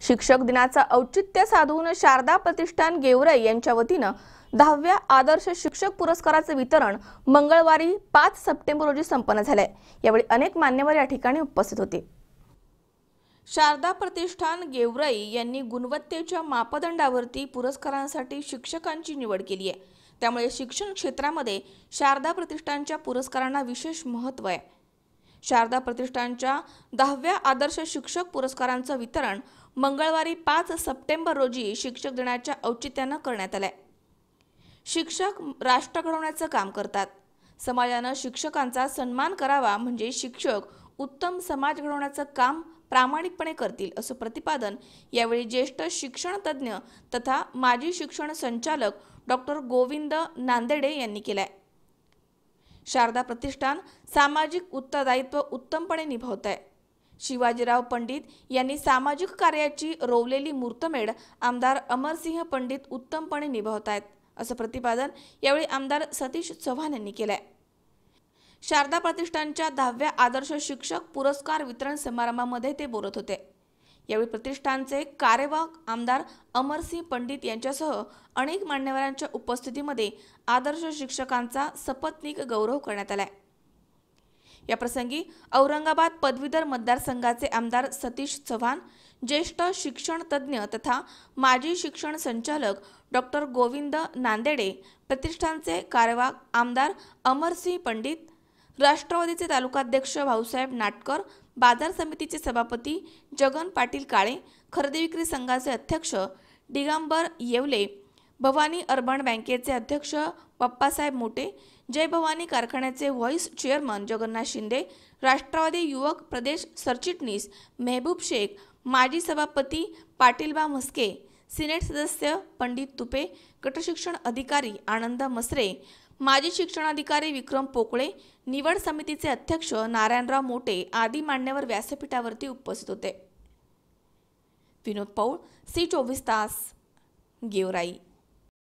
शिक्षक दिनाचं औचित्य साधून शारदा प्रतिष्ठान गेवराई यांच्या वतीनं दहाव्या आदर्श शिक्षक पुरस्काराचं वितरण मंगळवारी पाच सप्टेंबर रोजी संपन्न झालंय. यावेळी अनेक मान्यवर या ठिकाणी उपस्थित होते. शारदा प्रतिष्ठान गेवराई यांनी गुणवत्तेच्या मापदंडावरती पुरस्कारांसाठी शिक्षकांची निवड केली आहे. त्यामुळे शिक्षण क्षेत्रामध्ये शारदा प्रतिष्ठानच्या पुरस्कारांना विशेष महत्त्व आहे. शारदा प्रतिष्ठानच्या दहाव्या आदर्श शिक्षक पुरस्कारांचं वितरण मंगळवारी पाच सप्टेंबर रोजी शिक्षक दिनाच्या औचित्यानं करण्यात आलंय. शिक्षक राष्ट्र घडवण्याचं काम करतात. समाजानं शिक्षकांचा सन्मान करावा म्हणजे शिक्षक उत्तम समाज घडवण्याचं काम प्रामाणिकपणे करतील असं प्रतिपादन यावेळी ज्येष्ठ शिक्षण तज्ज्ञ तथा माजी शिक्षण संचालक डॉक्टर गोविंद नांदेडे यांनी केलं आहे शारदा प्रतिष्ठान सामाजिक उत्तरदायित्व उत्तमपणे निभावत आहे शिवाजीराव पंडित यांनी सामाजिक कार्याची रोवलेली मूर्तमेढ आमदार अमरसिंह पंडित उत्तमपणे निभावत आहेत असं प्रतिपादन यावेळी आमदार सतीश चव्हाण यांनी केलंय. शारदा प्रतिष्ठानच्या दहाव्या आदर्श शिक्षक पुरस्कार वितरण समारंभामध्ये ते बोलत होते. यावेळी प्रतिष्ठानचे कार्यवाहक आमदार अमरसिंह पंडित यांच्यासह अनेक मान्यवरांच्या उपस्थितीमध्ये आदर्श शिक्षकांचा सपत्नीक गौरव करण्यात आलाय. या प्रसंगी औरंगाबाद पदवीधर मतदारसंघाचे आमदार सतीश चव्हाण ज्येष्ठ शिक्षण तज्ज्ञ तथा माजी शिक्षण संचालक डॉक्टर गोविंद नांदेडे प्रतिष्ठानचे कार्यवाहक आमदार अमरसिंह पंडित राष्ट्रवादीचे तालुकाध्यक्ष भाऊसाहेब नाटकर बाजार समितीचे सभापती जगन पाटील काळे खरेदी विक्री संघाचे अध्यक्ष दिगंबर येवले भवानी अर्बन बँकेचे अध्यक्ष पप्पासाहेब मोटे जय भवानी कारखान्याचे व्हॉइस चेअरमन जगन्नाथ शिंदे राष्ट्रवादी युवक प्रदेश सरचिटणीस मेहबूब शेख माजी सभापती पाटीलबा म्हस्के सिनेट सदस्य पंडित तुपे गटशिक्षण अधिकारी आनंद मसरे माजी शिक्षणाधिकारी विक्रम पोकळे निवड समितीचे अध्यक्ष नारायणराव मोटे आदी मान्यवर व्यासपीठावरती उपस्थित होते. विनोद पौळ सी चोवीस तास गेवराई.